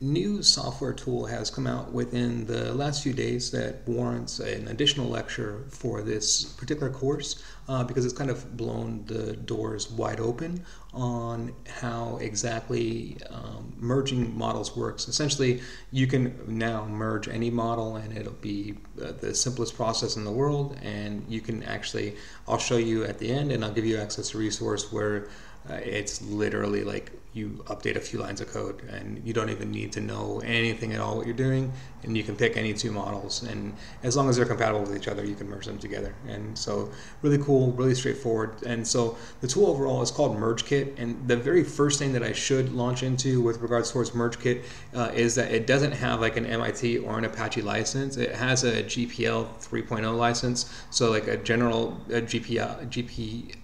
new software tool has come out within the last few days that warrants an additional lecture for this particular course uh, because it's kind of blown the doors wide open on how exactly um, merging models works. Essentially, you can now merge any model and it'll be uh, the simplest process in the world and you can actually, I'll show you at the end and I'll give you access to resource where uh, it's literally like you update a few lines of code and you don't even need to know anything at all what you're doing and you can pick any two models and as long as they're compatible with each other you can merge them together. And so really cool really straightforward. And so the tool overall is called MergeKit and the very first thing that I should launch into with regards towards MergeKit uh, is that it doesn't have like an MIT or an Apache license. It has a GPL 3.0 license so like a general a GPL GP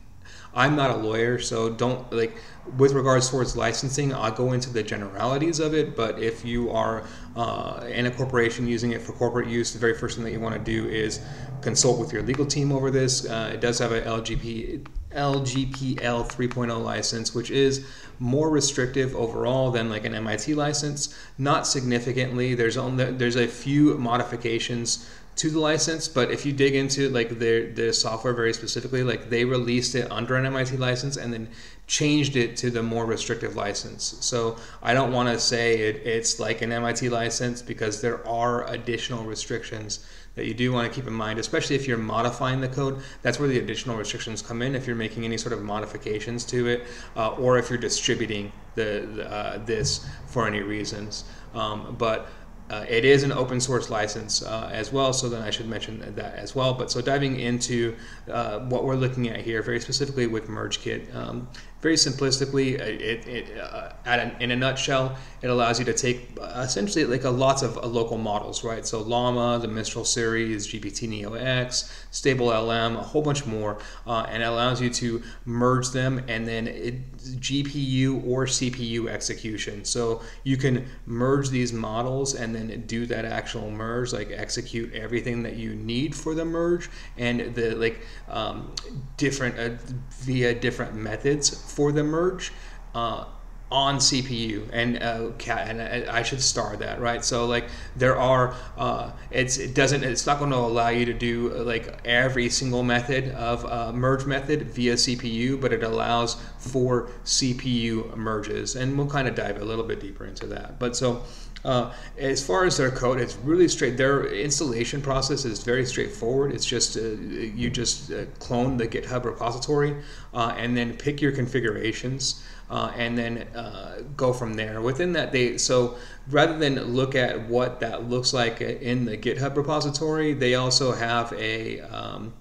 I'm not a lawyer, so don't like with regards towards licensing. I'll go into the generalities of it, but if you are uh, in a corporation using it for corporate use, the very first thing that you want to do is consult with your legal team over this. Uh, it does have a LGP, LGPL 3.0 license, which is more restrictive overall than like an MIT license. Not significantly. There's only there's a few modifications to the license, but if you dig into like their their software very specifically, like they released it under an MIT license and then changed it to the more restrictive license. So I don't want to say it, it's like an MIT license because there are additional restrictions that you do want to keep in mind, especially if you're modifying the code. That's where the additional restrictions come in. If you're making any sort of modifications to it, uh, or if you're distributing the, the uh, this for any reasons. Um, but uh, it is an open source license uh, as well, so then I should mention that as well. But so diving into uh, what we're looking at here, very specifically with MergeKit, um, very simplistically, uh, it, it uh, an, in a nutshell, it allows you to take uh, essentially like a lots of uh, local models, right? So Llama, the Mistral series, GPT Neo X, Stable LM, a whole bunch more, uh, and allows you to merge them and then it, GPU or CPU execution. So you can merge these models and then do that actual merge, like execute everything that you need for the merge and the like um, different uh, via different methods for the merge uh, on CPU and uh, and I should star that right? So like there are uh, it's it doesn't it's not going to allow you to do like every single method of uh, merge method via CPU but it allows for CPU merges. And we'll kind of dive a little bit deeper into that. But so uh, as far as their code, it's really straight. Their installation process is very straightforward. It's just uh, you just uh, clone the GitHub repository uh, and then pick your configurations uh, and then uh, go from there. Within that, they so rather than look at what that looks like in the GitHub repository, they also have a um,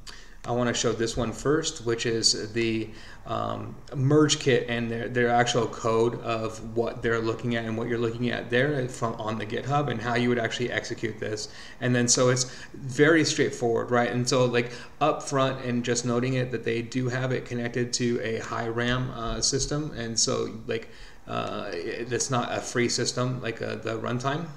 I want to show this one first, which is the um, MergeKit and their, their actual code of what they're looking at and what you're looking at there from on the GitHub and how you would actually execute this. And then so it's very straightforward, right? And so like up front and just noting it that they do have it connected to a high RAM uh, system. And so like uh, it's not a free system like uh, the runtime.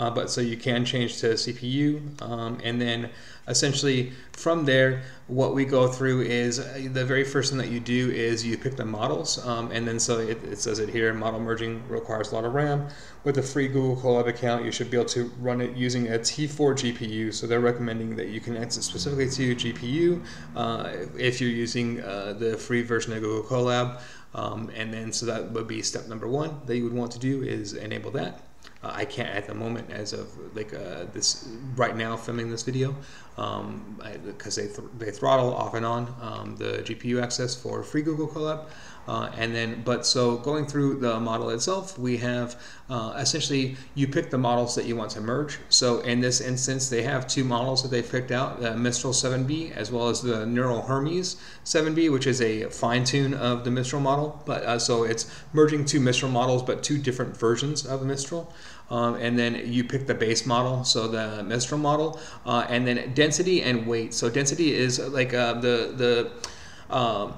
Uh, but so you can change to CPU um, and then essentially from there what we go through is uh, the very first thing that you do is you pick the models um, and then so it, it, says it here model merging requires a lot of RAM. With a free Google Colab account you should be able to run it using a T4 GPU so they're recommending that you connect it specifically to your GPU uh, if you're using uh, the free version of Google Colab um, and then so that would be step number one that you would want to do is enable that uh, I can't at the moment, as of like uh, this right now, filming this video, because um, they th- they throttle off and on um, the GPU access for free Google Colab. Uh, and then, but so going through the model itself, we have uh, essentially you pick the models that you want to merge. So in this instance, they have two models that they picked out: the Mistral 7B as well as the Neural Hermes 7B, which is a fine tune of the Mistral model. But uh, so it's merging two Mistral models, but two different versions of Mistral. Um, and then you pick the base model, so the Mistral model, uh, and then density and weight. So density is like uh, the the um,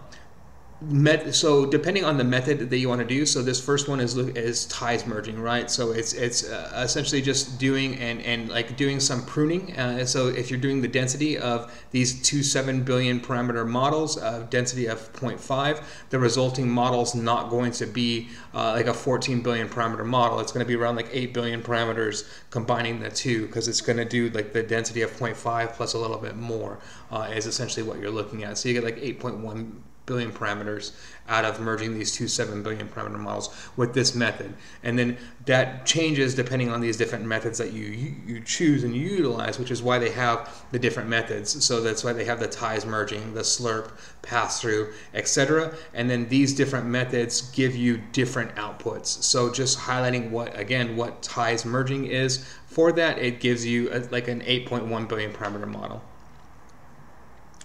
met, so depending on the method that you want to do so this first one is is ties merging right? So it's it's uh, essentially just doing and and like doing some pruning uh, so if you're doing the density of these two 7 billion parameter models of density of 0.5 the resulting model's not going to be uh, like a 14 billion parameter model. It's going to be around like 8 billion parameters combining the two because it's going to do like the density of 0.5 plus a little bit more uh, is essentially what you're looking at. So you get like 8.1 billion parameters out of merging these two 7 billion parameter models with this method. And then that changes depending on these different methods that you, you choose and you utilize, which is why they have the different methods. So that's why they have the ties merging, the SLERP, pass through, etc. And then these different methods give you different outputs. So just highlighting what, again, what ties merging is, for that it gives you a, like an 8.1 billion parameter model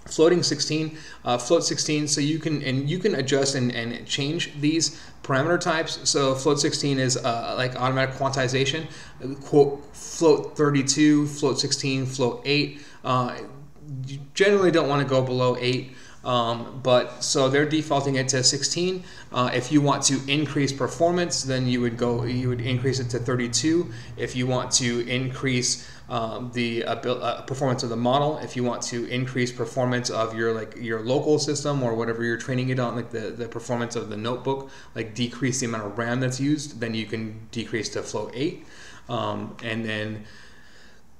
floating 16 uh, float 16 so you can and you can adjust and, and change these parameter types. So float 16 is uh, like automatic quantization quote float 32 float 16 float 8 uh, you generally don't want to go below 8 um, but so they're defaulting it to 16. Uh, if you want to increase performance, then you would go, you would increase it to 32. If you want to increase um, the uh, performance of the model, if you want to increase performance of your like your local system or whatever you're training it on, like the, the performance of the notebook, like decrease the amount of RAM that's used, then you can decrease to float 8. Um, and then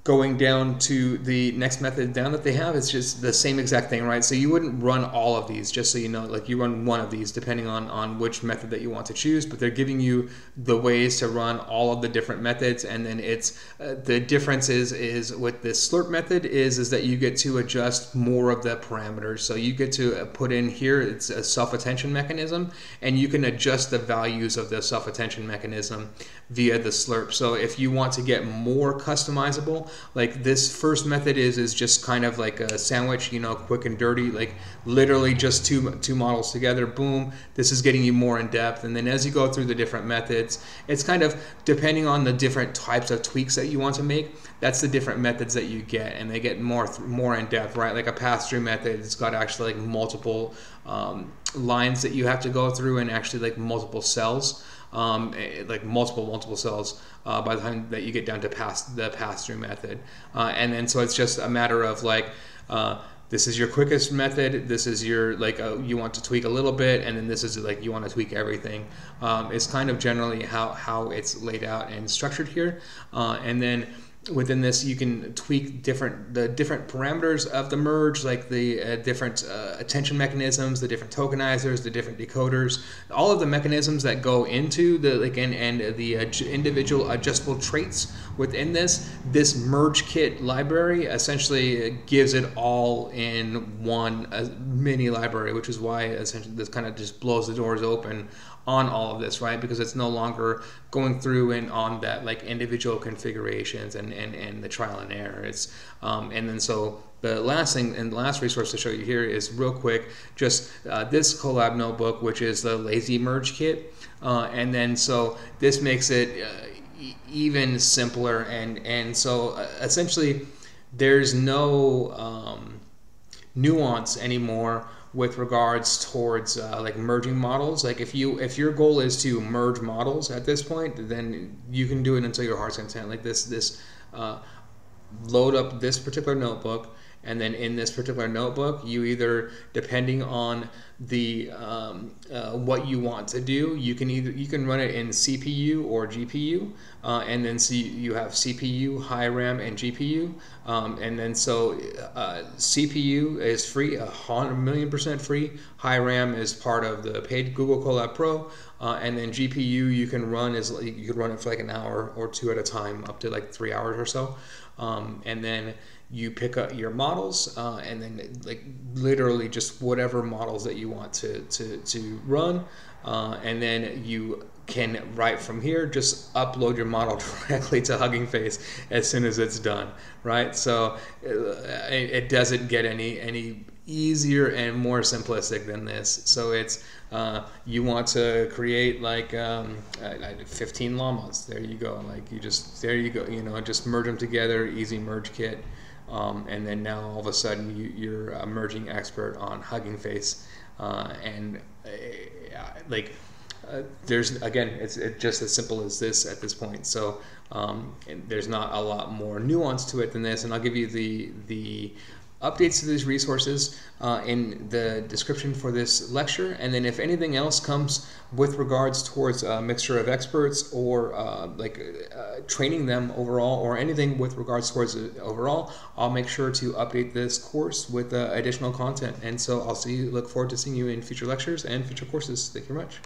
going down to the next method down that they have it's just the same exact thing right? So you wouldn't run all of these just so you know like you run one of these depending on on which method that you want to choose but they're giving you the ways to run all of the different methods and then it's uh, the difference is is with this SLERP method is is that you get to adjust more of the parameters. So you get to uh, put in here it's a self-attention mechanism and you can adjust the values of the self-attention mechanism via the SLERP. So if you want to get more customizable like this first method is is just kind of like a sandwich you know quick and dirty like literally just two two models together boom this is getting you more in depth. And then as you go through the different methods it's kind of depending on the different types of tweaks that you want to make that's the different methods that you get and they get more more in depth right? Like a pass through method it's got actually like multiple um, lines that you have to go through and actually like multiple cells um, eh, like multiple multiple cells uh, by the time that you get down to pass the pass through method. Uh, and then so it's just a matter of like uh, this is your quickest method. This is your like uh, you want to tweak a little bit and then this is like you want to tweak everything. Um, it's kind of generally how how it's laid out and structured here. Uh, and then within this you can tweak different the different parameters of the merge like the uh, different uh, attention mechanisms the different tokenizers the different decoders all of the mechanisms that go into the like and, and the uh, individual adjustable traits within this this merge kit library essentially gives it all in one uh, mini library which is why essentially this kind of just blows the doors open on all of this, right? Because it's no longer going through and on that like individual configurations and, and, and the trial and error. It's um, and then so the last thing and last resource to show you here is real quick, just uh, this Colab notebook, which is the Lazy Merge Kit, uh, and then so this makes it uh, even simpler and and so uh, essentially there's no um, nuance anymore with regards towards uh, like merging models. Like if you if your goal is to merge models at this point then you can do it until your heart's content. Like this this uh, load up this particular notebook and then in this particular notebook you either depending on the um, uh, what you want to do. You can either you can run it in cpu or gpu uh, and then see you have cpu high ram and gpu um, and then so uh, cpu is free a hundred million percent free. High ram is part of the paid google colab pro uh, and then gpu you can run is you can run it for like an hour or two at a time up to like three hours or so. Um, and then you pick up your models uh, and then like literally just whatever models that you want to to, to run uh, and then you can right from here just upload your model directly to Hugging Face as soon as it's done right? So uh, it, it doesn't get any any easier and more simplistic than this. So it's uh, you want to create like um, 15 llamas. There you go. Like you just there you go. You know just merge them together easy merge kit. Um, and then now all of a sudden you, are a merging expert on Hugging Face. Uh, and like uh, there's again it's it just as simple as this at this point. So um, there's not a lot more nuance to it than this. And i'll give you the the updates to these resources uh, in the description for this lecture. And then if anything else comes with regards towards a mixture of experts or uh, like uh, training them overall or anything with regards towards overall, I'll make sure to update this course with uh, additional content. And so I'll see you, look forward to seeing you in future lectures and future courses. Thank you very much.